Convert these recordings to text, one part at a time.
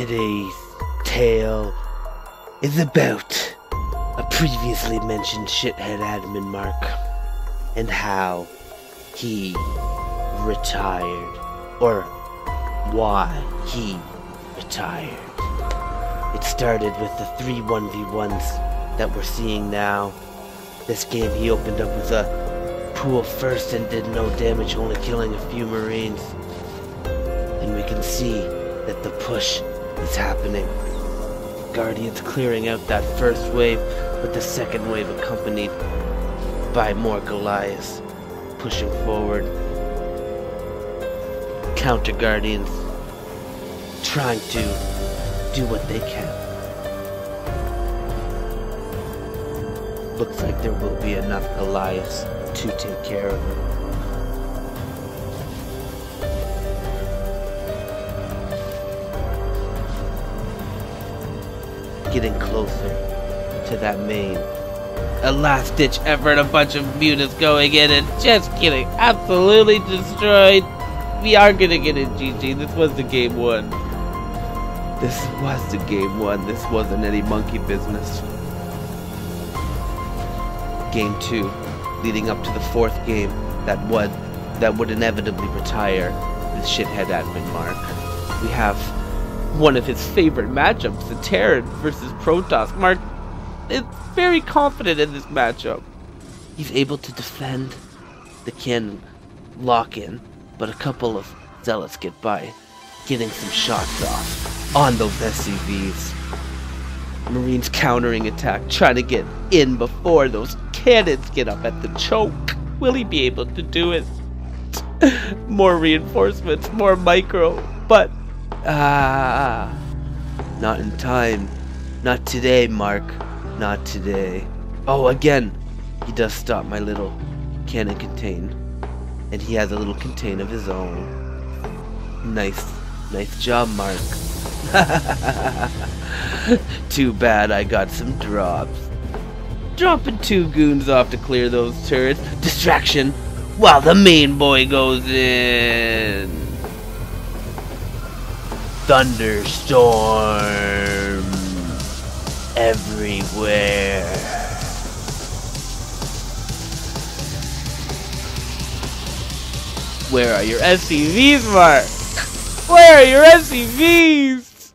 Today's tale is about a previously mentioned shithead admin Mark and how he retired or why he retired. It started with the three 1v1s that we're seeing now. This game he opened up with a pool first and did no damage, only killing a few marines. And we can see that the push is happening. Guardians clearing out that first wave, with the second wave accompanied by more Goliaths pushing forward. Counter Guardians trying to do what they can. Looks like there will be enough Goliaths to take care of Getting closer to that main. A last ditch effort, a bunch of mutants going in and just getting absolutely destroyed. We are gonna get it, GG. This was the game one. This was the game one. This wasn't any monkey business. Game two, leading up to the fourth game that would that would inevitably retire this shithead admin mark. We have one of his favorite matchups, the Terran versus Protoss. Mark is very confident in this matchup. He's able to defend the cannon lock in, but a couple of zealots get by, getting some shots off on those SCVs. Marines countering attack, trying to get in before those cannons get up at the choke. Will he be able to do it? more reinforcements, more micro, but ah, not in time. Not today, Mark. Not today. Oh, again, he does stop my little cannon contain, and he has a little contain of his own. Nice, nice job, Mark. Too bad I got some drops. Dropping two goons off to clear those turrets. Distraction while the main boy goes in. Thunderstorm everywhere. Where are your SCVs, Mark? Where are your SCVs?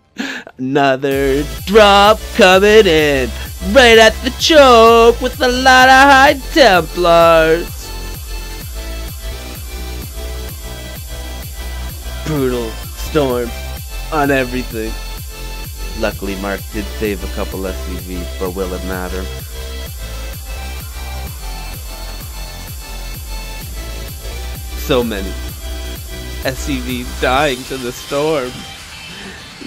Another drop coming in. Right at the choke with a lot of high Templars. Brutal storm on everything. Luckily, Mark did save a couple SCVs, but will it matter? So many SCVs dying to the storm.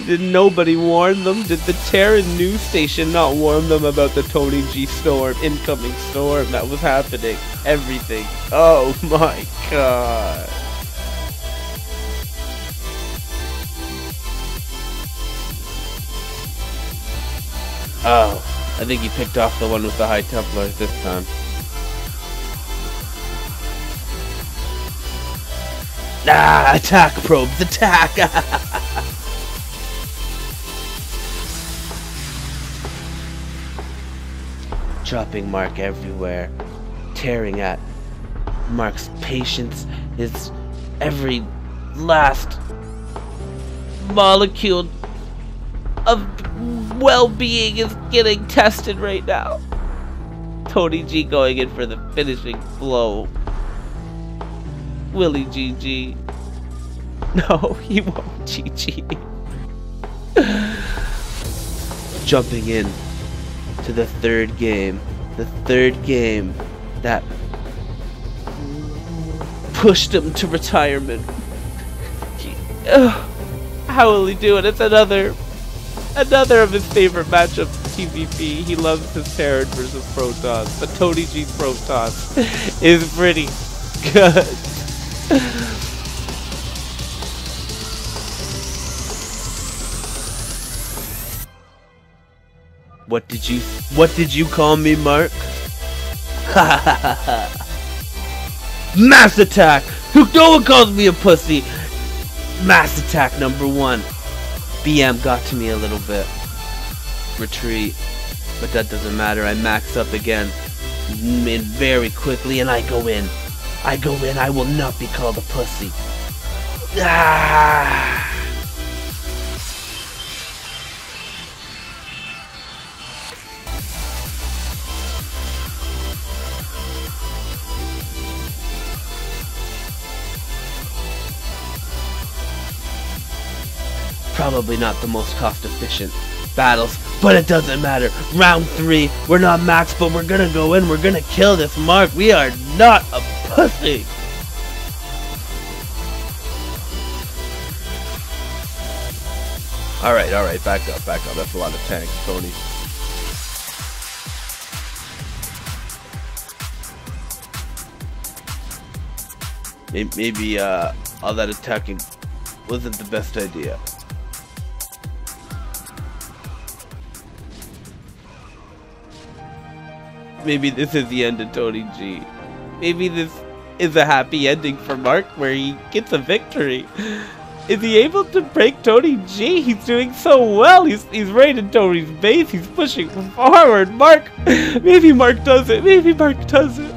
Did nobody warn them? Did the Terran news station not warn them about the Tony G storm, incoming storm that was happening? Everything. Oh my god. Oh, I think he picked off the one with the High Templars this time. Ah, attack probes, attack! Chopping Mark everywhere, tearing at Mark's patience, his every last molecule of well-being is getting tested right now. Tony G going in for the finishing blow. Willie GG. No, he won't GG. Jumping in to the third game. The third game that pushed him to retirement. He, how will he do it? It's another another of his favorite matchups, PvP. He loves his Terran versus Protoss, but Tony G Protoss is pretty good. What did you what did you call me, Mark? Mass attack! Who No one calls me a pussy! Mass attack number one. BM got to me a little bit. Retreat. But that doesn't matter. I max up again. In very quickly and I go in. I go in. I will not be called a pussy. Ah! Probably not the most cost efficient battles, but it doesn't matter. Round three, we're not max, but we're gonna go in, we're gonna kill this mark. We are not a pussy. Alright, alright, back up, back up. That's a lot of tanks, Tony. Maybe, uh, all that attacking wasn't the best idea. Maybe this is the end of Tony G. Maybe this is a happy ending for Mark where he gets a victory. Is he able to break Tony G? He's doing so well. He's he's right in Tony's base. He's pushing forward. Mark, maybe Mark does it. Maybe Mark does it.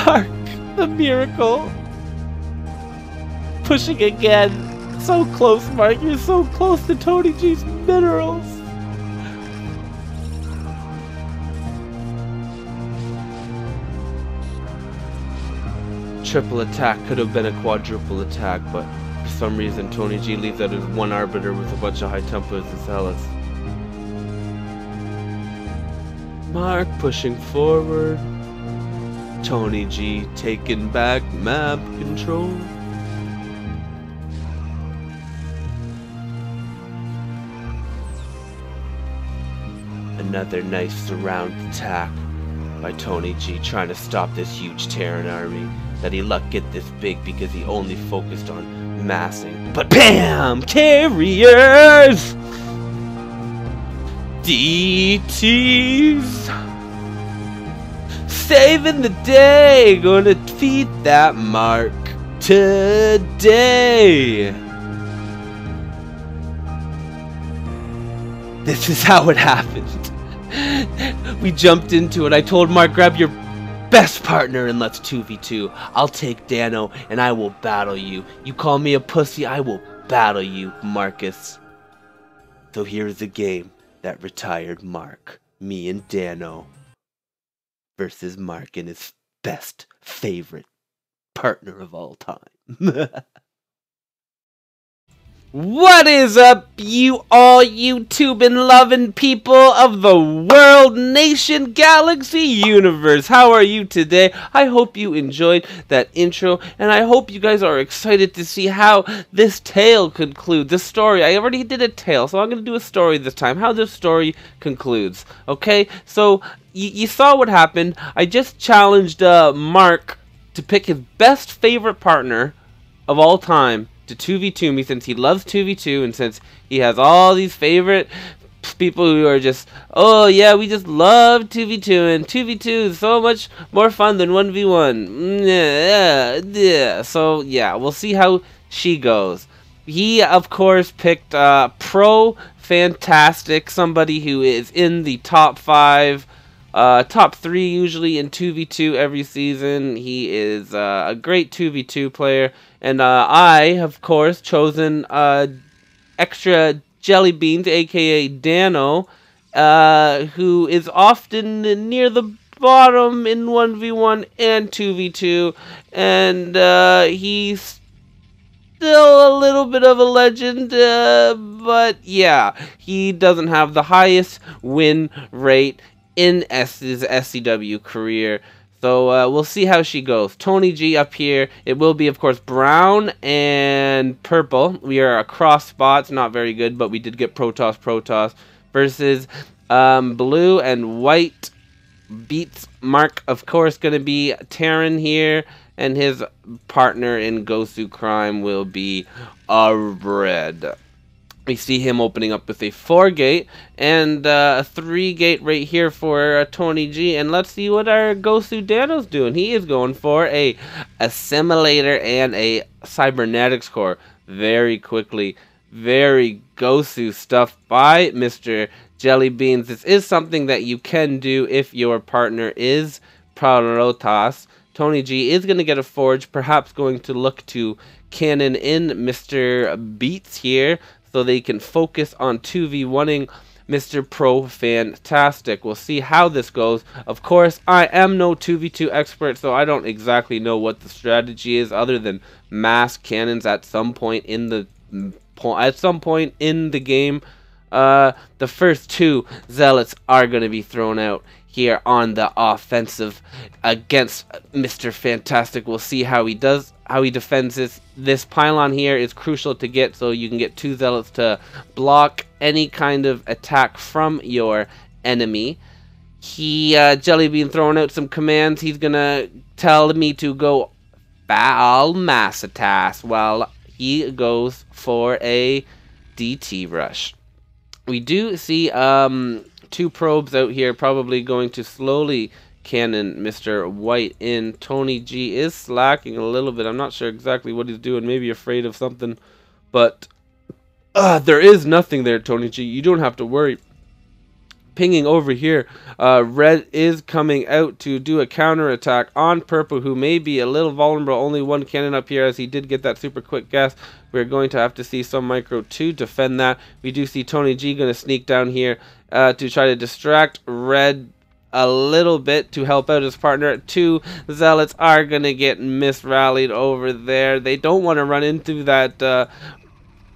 Mark, the miracle. Pushing again. So close, Mark. You're so close to Tony G's minerals. Triple attack could have been a quadruple attack, but for some reason Tony G leaves out his one arbiter with a bunch of high tempos and Celis. Mark pushing forward. Tony G taking back map control. Another nice surround attack by Tony G trying to stop this huge Terran army that he let get this big because he only focused on massing. But BAM! Carriers! DTs! Saving the day! Gonna defeat that mark today! This is how it happened. we jumped into it. I told Mark, grab your best partner in let's 2v2. I'll take Dano and I will battle you. You call me a pussy, I will battle you, Marcus. So here's a game that retired Mark. Me and Dano versus Mark and his best favorite partner of all time. What is up, you all YouTube and loving people of the world, nation, galaxy, universe? How are you today? I hope you enjoyed that intro, and I hope you guys are excited to see how this tale concludes. The story, I already did a tale, so I'm going to do a story this time. How this story concludes, okay? So, you saw what happened. I just challenged uh, Mark to pick his best favorite partner of all time to 2v2 me since he loves 2v2 and since he has all these favorite people who are just, oh yeah, we just love 2v2 and 2v2 is so much more fun than 1v1. Mm, yeah, yeah. So yeah, we'll see how she goes. He, of course, picked uh, Pro Fantastic, somebody who is in the top five. Uh, top three usually in 2v2 every season. He is uh, a great 2v2 player. And uh, I, of course, chosen uh, extra jelly beans, aka Dano, uh, who is often near the bottom in 1v1 and 2v2, and uh, he's still a little bit of a legend, uh, but yeah, he doesn't have the highest win rate in his SCW career. So uh, we'll see how she goes. Tony G up here. It will be, of course, brown and purple. We are across spots. Not very good, but we did get Protoss Protoss versus um, blue and white. Beats Mark, of course, going to be Terran here. And his partner in Gosu Crime will be a red. We see him opening up with a four gate and uh, a three gate right here for uh, Tony G. And let's see what our Gosu Dano's doing. He is going for a assimilator and a cybernetics core very quickly. Very Gosu stuff by Mr. Jelly Beans. This is something that you can do if your partner is Protoss. Tony G is going to get a forge, perhaps going to look to cannon in Mr. Beats here so they can focus on 2v1ing Mr. Pro Fantastic. We'll see how this goes. Of course, I am no 2v2 expert, so I don't exactly know what the strategy is other than mass cannons at some point in the at some point in the game. Uh, the first two zealots are going to be thrown out here on the offensive against Mr. Fantastic. We'll see how he does, how he defends this. This pylon here is crucial to get so you can get two zealots to block any kind of attack from your enemy. He, uh, Jellybean throwing out some commands. He's gonna tell me to go Baal Massitas while he goes for a DT rush. We do see um, two probes out here probably going to slowly cannon Mr. White in. Tony G is slacking a little bit. I'm not sure exactly what he's doing. Maybe afraid of something. But uh, there is nothing there, Tony G. You don't have to worry. Pinging over here, uh, Red is coming out to do a counter attack on Purple, who may be a little vulnerable. Only one cannon up here, as he did get that super quick gas. We're going to have to see some micro to defend that. We do see Tony G going to sneak down here uh, to try to distract Red a little bit to help out his partner. Two zealots are going to get misrallied over there. They don't want to run into that uh,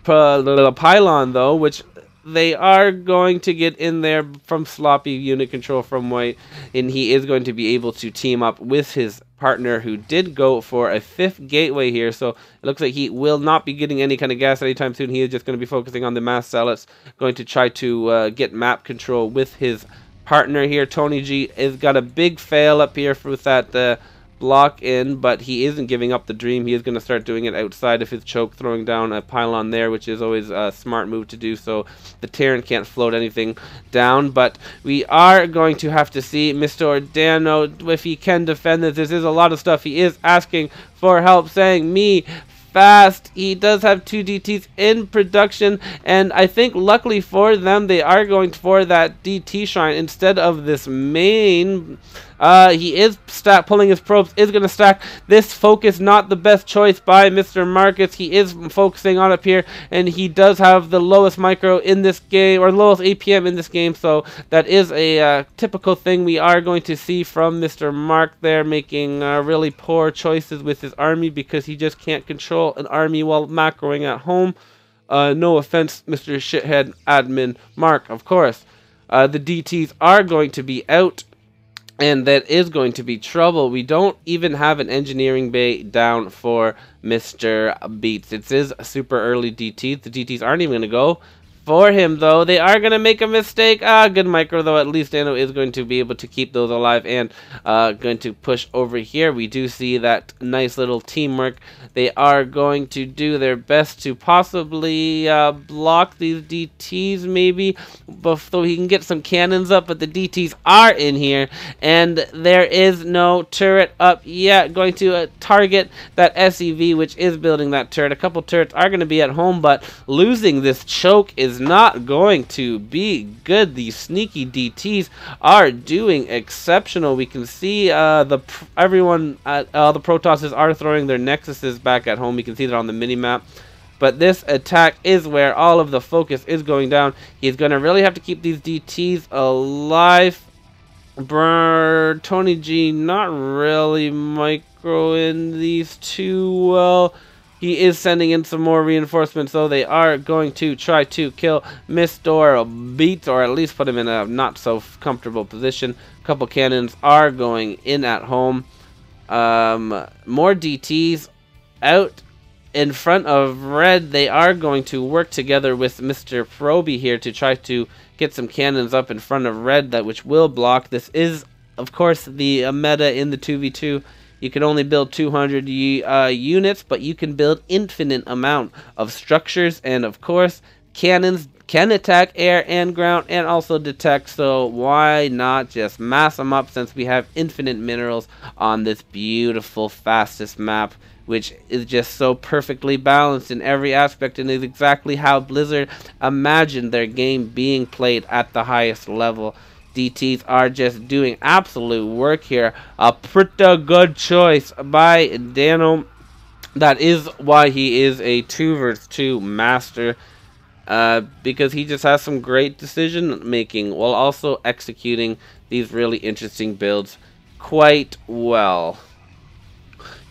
pylon, though, which they are going to get in there from sloppy unit control from White, and he is going to be able to team up with his partner who did go for a fifth gateway here. So it looks like he will not be getting any kind of gas anytime soon. He is just going to be focusing on the mass zealots, going to try to uh, get map control with his partner here. Tony G has got a big fail up here with that uh, block in, but he isn't giving up the dream. He is going to start doing it outside of his choke, throwing down a pylon there, which is always a smart move to do, so the Terran can't float anything down. But we are going to have to see Mr. Ordano if he can defend this. This is a lot of stuff. He is asking for help, saying, me, fast. He does have two DTs in production, and I think luckily for them, they are going for that DT shrine instead of this main uh, he is stack pulling his probes, is going to stack this focus. Not the best choice by Mr. Marcus. He is focusing on up here, and he does have the lowest micro in this game, or lowest APM in this game, so that is a uh, typical thing we are going to see from Mr. Mark there, making uh, really poor choices with his army because he just can't control an army while macroing at home. Uh, no offense, Mr. Shithead Admin Mark, of course. Uh, the DTs are going to be out and that is going to be trouble. We don't even have an engineering bay down for Mr. Beats. It is super early DTs. The DTs aren't even going to go for him, though. They are going to make a mistake. Ah, good micro, though. At least Dano is going to be able to keep those alive and uh, going to push over here. We do see that nice little teamwork. They are going to do their best to possibly uh, block these DTs, maybe, so he can get some cannons up, but the DTs are in here, and there is no turret up yet. Going to uh, target that SCV, which is building that turret. A couple turrets are going to be at home, but losing this choke is not going to be good. These sneaky DTs are doing exceptional. We can see uh, the everyone, uh, all the Protosses are throwing their Nexuses back at home. You can see that on the mini map. But this attack is where all of the focus is going down. He's going to really have to keep these DTs alive. Brr, Tony G not really micro in these too well. He is sending in some more reinforcements, so they are going to try to kill Mr. Beats, or at least put him in a not so comfortable position. A couple cannons are going in at home. Um, more DTs out in front of Red. They are going to work together with Mr. Proby here to try to get some cannons up in front of Red, that which will block. This is, of course, the uh, meta in the 2v2 you can only build 200 uh, units, but you can build infinite amount of structures. And of course, cannons can attack air and ground and also detect so why not just mass them up since we have infinite minerals on this beautiful fastest map which is just so perfectly balanced in every aspect and is exactly how Blizzard imagined their game being played at the highest level. DTs are just doing absolute work here. A pretty good choice by Dano. That is why he is a 2 vs 2 master. Uh, because he just has some great decision making while also executing these really interesting builds quite well.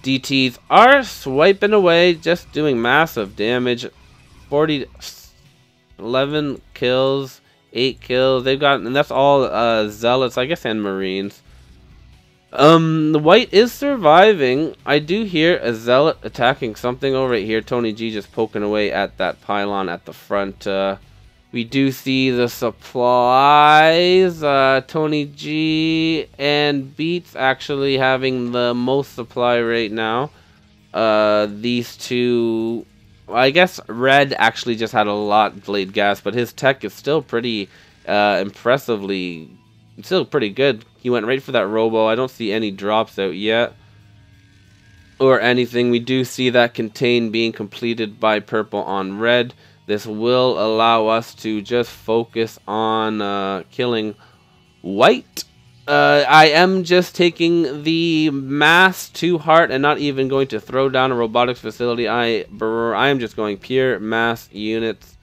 DTs are swiping away, just doing massive damage. 40, 11 kills, 8 kills. They've got, and that's all uh, Zealots, I guess, and Marines. Um, the white is surviving. I do hear a zealot attacking something over here. Tony G just poking away at that pylon at the front. Uh, we do see the supplies. Uh, Tony G and Beats actually having the most supply right now. Uh, these two, I guess Red actually just had a lot blade gas, but his tech is still pretty uh, impressively, still pretty good. He went right for that robo. I don't see any drops out yet. Or anything. We do see that contain being completed by purple on red. This will allow us to just focus on uh, killing white. Uh, I am just taking the mass to heart and not even going to throw down a robotics facility. I, I am just going pure mass units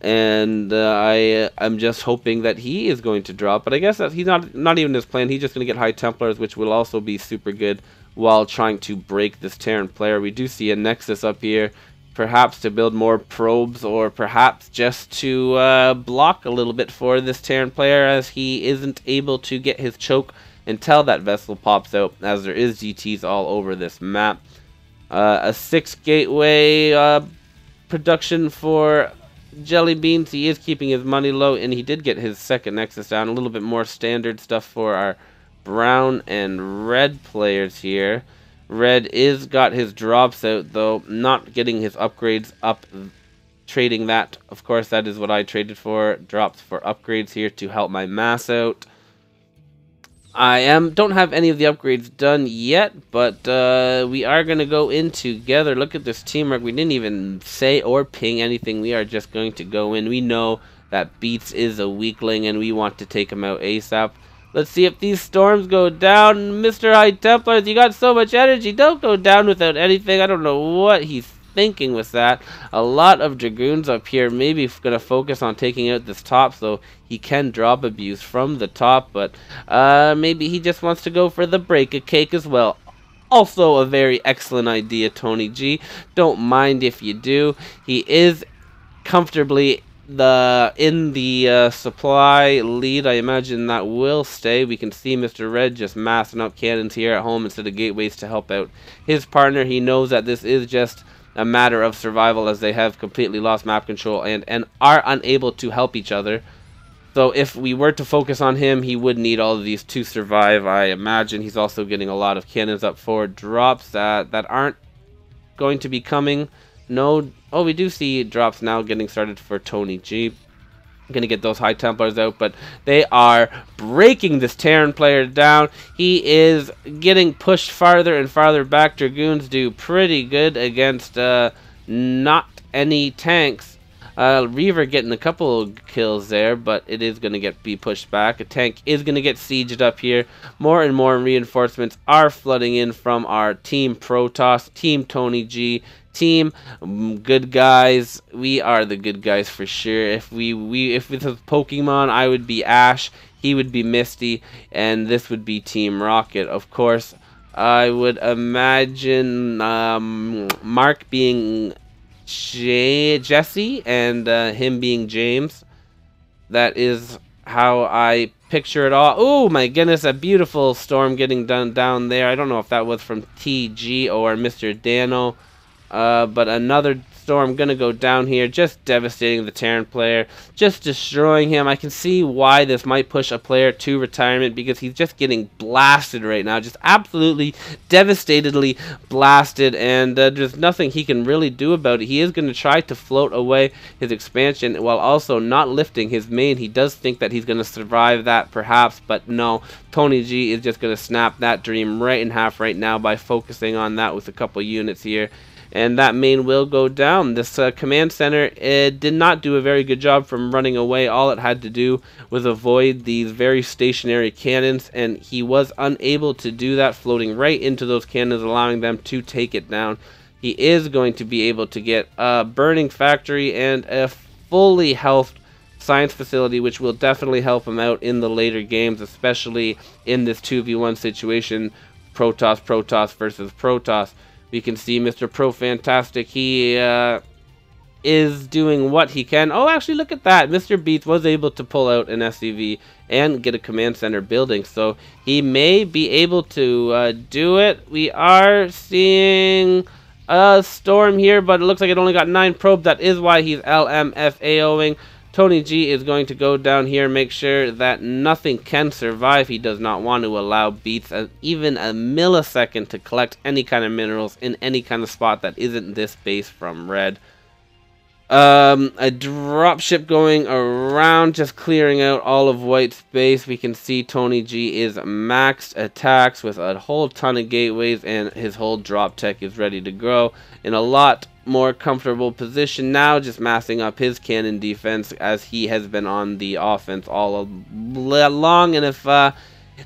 and uh, I I'm just hoping that he is going to drop. But I guess that he's not not even his plan. He's just going to get high Templars, which will also be super good while trying to break this Terran player. We do see a Nexus up here, perhaps to build more probes, or perhaps just to uh, block a little bit for this Terran player, as he isn't able to get his choke until that vessel pops out, as there is DTs all over this map. Uh, a six gateway uh, production for Jelly Beans, he is keeping his money low, and he did get his second Nexus down. A little bit more standard stuff for our brown and red players here. Red is got his drops out, though, not getting his upgrades up. Trading that, of course, that is what I traded for. Drops for upgrades here to help my mass out. I am don't have any of the upgrades done yet, but uh, we are going to go in together. Look at this teamwork. We didn't even say or ping anything. We are just going to go in. We know that Beats is a weakling, and we want to take him out ASAP. Let's see if these storms go down. Mr. High Templars, you got so much energy. Don't go down without anything. I don't know what he's thinking with that. A lot of Dragoons up here maybe going to focus on taking out this top so he can drop abuse from the top, but uh, maybe he just wants to go for the break a cake as well. Also a very excellent idea, Tony G. Don't mind if you do. He is comfortably the in the uh, supply lead. I imagine that will stay. We can see Mr. Red just massing up cannons here at home instead of gateways to help out his partner. He knows that this is just a matter of survival as they have completely lost map control and, and are unable to help each other. So if we were to focus on him, he would need all of these to survive. I imagine he's also getting a lot of cannons up forward drops that, that aren't going to be coming. No, oh, we do see drops now getting started for Tony G going to get those high Templars out, but they are breaking this Terran player down. He is getting pushed farther and farther back. Dragoons do pretty good against uh, not any tanks. Uh, Reaver getting a couple kills there, but it is going to get be pushed back. A tank is going to get sieged up here. More and more reinforcements are flooding in from our Team Protoss, Team Tony G, team. Mm, good guys. We are the good guys for sure. If we we if it was pokemon i would be ash. He would be misty. And this would be team rocket of course. I would imagine um, mark being J jessie and uh, him being james. That is how i picture it all. Oh my goodness a beautiful storm getting done down there. I don't know if that was from tg or mr dano uh, but another Storm gonna go down here, just devastating the Terran player, just destroying him. I can see why this might push a player to retirement because he's just getting blasted right now, just absolutely devastatedly blasted, and uh, there's nothing he can really do about it. He is gonna try to float away his expansion while also not lifting his main. He does think that he's gonna survive that perhaps, but no. Tony G is just gonna snap that dream right in half right now by focusing on that with a couple units here and that main will go down. This uh, command center it did not do a very good job from running away. All it had to do was avoid these very stationary cannons, and he was unable to do that, floating right into those cannons, allowing them to take it down. He is going to be able to get a burning factory and a fully health science facility, which will definitely help him out in the later games, especially in this 2v1 situation, Protoss, Protoss versus Protoss. We can see Mr. Pro Fantastic. He uh, is doing what he can. Oh, actually, look at that. Mr. Beats was able to pull out an SCV and get a command center building. So he may be able to uh, do it. We are seeing a storm here, but it looks like it only got 9 probes. That is why he's LMFAOing. Tony G is going to go down here and make sure that nothing can survive. He does not want to allow Beats even a millisecond to collect any kind of minerals in any kind of spot that isn't this base from Red. Um, a dropship going around, just clearing out all of white space. We can see Tony G is maxed attacks with a whole ton of gateways, and his whole drop tech is ready to go in a lot more comfortable position now, just massing up his cannon defense as he has been on the offense all along. And if uh,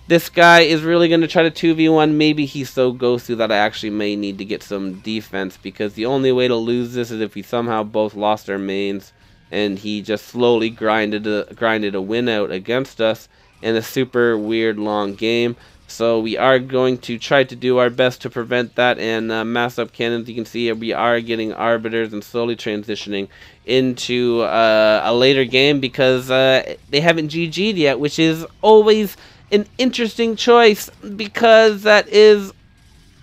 this guy is really going to try to 2v1, maybe he so goes through that I actually may need to get some defense because the only way to lose this is if we somehow both lost our mains and he just slowly grinded a, grinded a win out against us in a super weird long game. So we are going to try to do our best to prevent that and uh, mass up cannons. You can see we are getting arbiters and slowly transitioning into uh, a later game because uh, they haven't GG'd yet, which is always an interesting choice because that is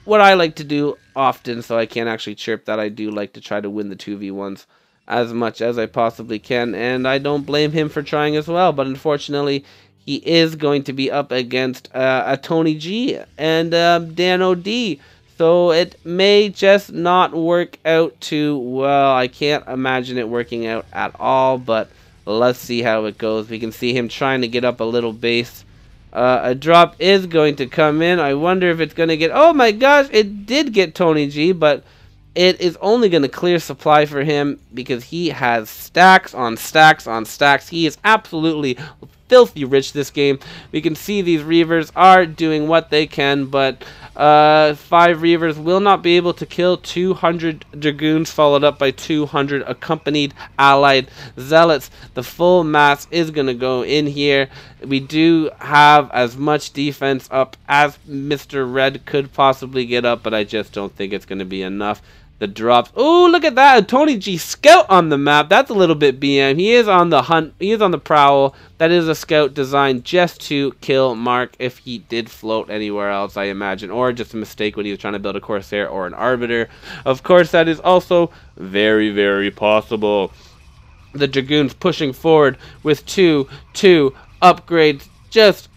what I like to do often. So I can't actually chirp that. I do like to try to win the 2v1s as much as I possibly can, and I don't blame him for trying as well. But unfortunately, he is going to be up against uh, a Tony G and um, Dan OD. So it may just not work out too well. I can't imagine it working out at all, but let's see how it goes. We can see him trying to get up a little base. Uh, a drop is going to come in. I wonder if it's going to get... Oh my gosh, it did get Tony G, but it is only going to clear supply for him because he has stacks on stacks on stacks. He is absolutely filthy rich this game. We can see these Reavers are doing what they can, but uh, five Reavers will not be able to kill 200 Dragoons, followed up by 200 accompanied allied Zealots. The full mass is going to go in here. We do have as much defense up as Mr. Red could possibly get up, but I just don't think it's going to be enough the drops. Oh, look at that. Tony G scout on the map. That's a little bit BM. He is on the hunt. He is on the prowl. That is a scout designed just to kill Mark if he did float anywhere else, I imagine. Or just a mistake when he was trying to build a Corsair or an Arbiter. Of course, that is also very, very possible. The Dragoons pushing forward with two, two upgrades. Just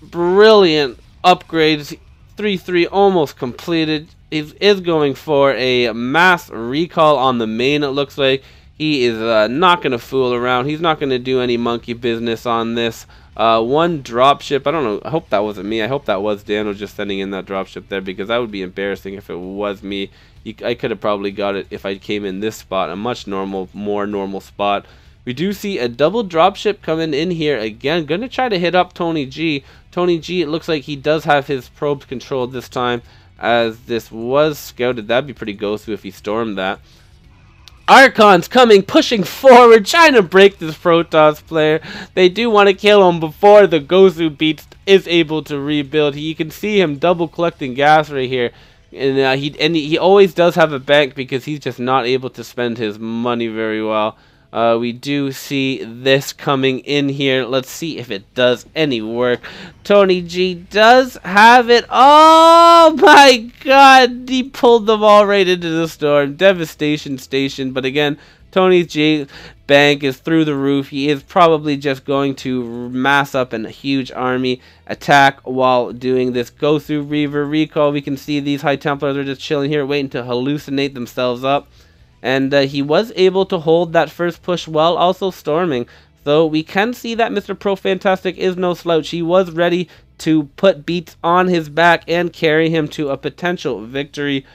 brilliant upgrades. 3-3 almost completed is, is going for a mass recall on the main, it looks like. He is uh, not going to fool around. He's not going to do any monkey business on this. Uh, one dropship. I don't know. I hope that wasn't me. I hope that was Daniel just sending in that dropship there because that would be embarrassing if it was me. You, I could have probably got it if I came in this spot, a much normal, more normal spot. We do see a double dropship coming in here again. Gonna try to hit up Tony G. Tony G, it looks like he does have his probes controlled this time as this was scouted. That'd be pretty ghostly if he stormed that. Archon's coming, pushing forward, trying to break this Protoss player. They do want to kill him before the Gosu Beats is able to rebuild. You can see him double collecting gas right here. And uh, he and he always does have a bank because he's just not able to spend his money very well. Uh, we do see this coming in here. Let's see if it does any work. Tony G does have it. Oh my god! He pulled them all right into the storm. Devastation station. But again, Tony G bank is through the roof. He is probably just going to mass up in a huge army, attack while doing this. Go through Reaver recall. We can see these High Templars are just chilling here, waiting to hallucinate themselves up. And uh, he was able to hold that first push while also storming. So we can see that Mr. Pro Fantastic is no slouch. He was ready to put beats on his back and carry him to a potential victory.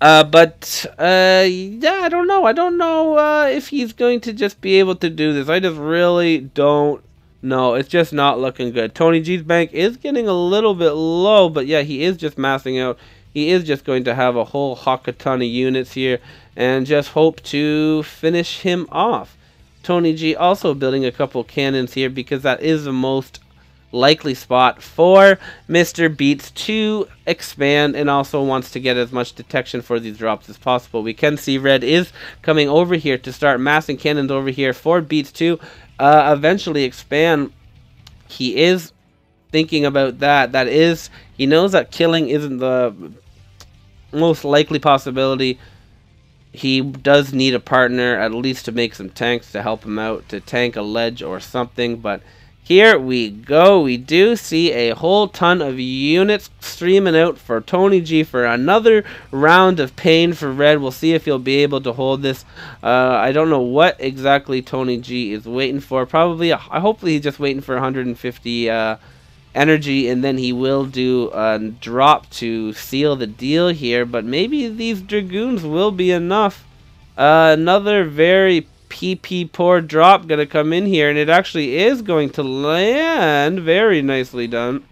Uh, but, uh, yeah, I don't know. I don't know uh, if he's going to just be able to do this. I just really don't know. It's just not looking good. Tony G's bank is getting a little bit low, but yeah, he is just massing out. He is just going to have a whole ton of units here and just hope to finish him off. Tony G also building a couple cannons here because that is the most likely spot for Mr. Beats to expand and also wants to get as much detection for these drops as possible. We can see Red is coming over here to start massing cannons over here for Beats to uh, eventually expand. He is thinking about that. That is, he knows that killing isn't the most likely possibility he does need a partner, at least to make some tanks to help him out, to tank a ledge or something, but here we go. We do see a whole ton of units streaming out for Tony G for another round of pain for Red. We'll see if he'll be able to hold this. Uh, I don't know what exactly Tony G is waiting for. Probably, uh, hopefully he's just waiting for 150 uh, energy and then he will do a drop to seal the deal here but maybe these dragoons will be enough. Uh, another very pp poor drop gonna come in here and it actually is going to land very nicely done.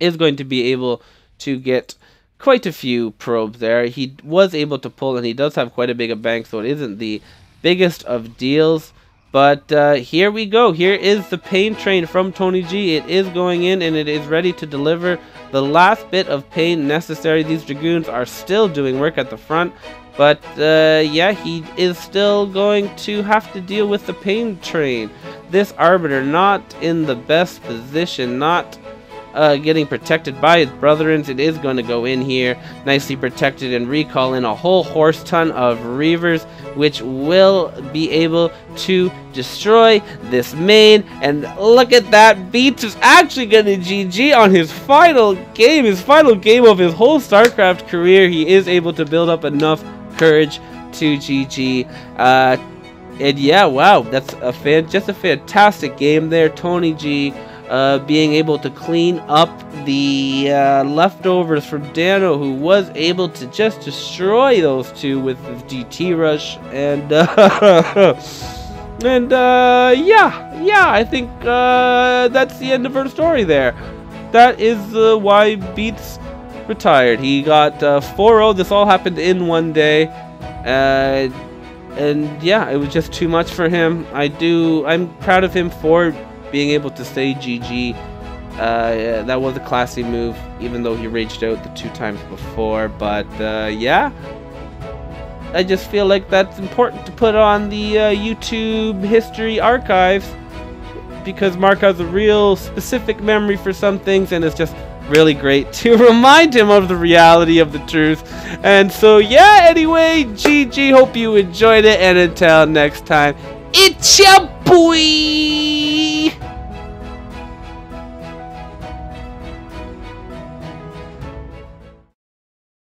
Is going to be able to get quite a few probes there. He was able to pull and he does have quite a big bank so it isn't the biggest of deals but uh, here we go. Here is the pain train from Tony G. It is going in and it is ready to deliver the last bit of pain necessary. These Dragoons are still doing work at the front. But uh, yeah, he is still going to have to deal with the pain train. This Arbiter not in the best position, not uh, getting protected by his brethrens. It is going to go in here, nicely protected, and recall in a whole horse ton of Reavers, which will be able to destroy this main. And look at that, Beats is actually to GG on his final game, his final game of his whole StarCraft career. He is able to build up enough courage to GG. Uh, and yeah, wow, that's a fan, just a fantastic game there, Tony G uh, being able to clean up the uh, leftovers from Dano, who was able to just destroy those two with his DT rush, and uh, and uh, yeah, yeah, I think uh, that's the end of her story there. That is uh, why Beats retired. He got 4-0. This all happened in one day. and yeah, it was just too much for him. I do. I'm proud of him for being able to say GG, uh, that was a classy move, even though he raged out the two times before. But uh, yeah, I just feel like that's important to put on the uh, YouTube history archives because Mark has a real specific memory for some things, and it's just really great to remind him of the reality of the truth. And so, yeah, anyway, GG, hope you enjoyed it, and until next time, it's your boy!